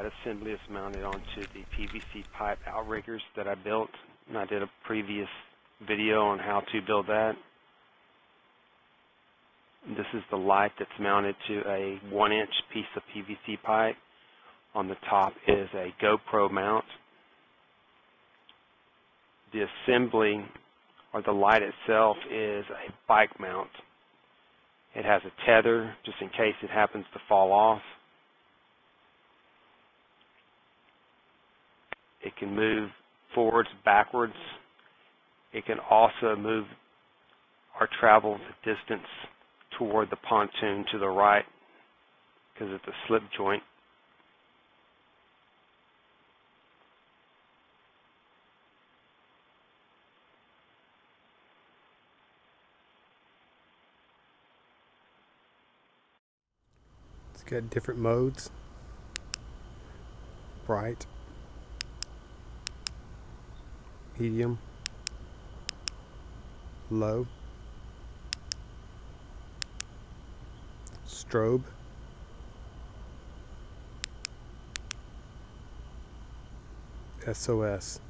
light assembly is mounted onto the PVC pipe outriggers that I built, and I did a previous video on how to build that. This is the light that's mounted to a one inch piece of PVC pipe. On the top is a GoPro mount. The assembly or the light itself is a bike mount. It has a tether just in case it happens to fall off. It can move forwards, backwards. It can also move or travel the distance toward the pontoon to the right because it's a slip joint. It's got different modes. Bright. Medium. Low. Strobe. SOS.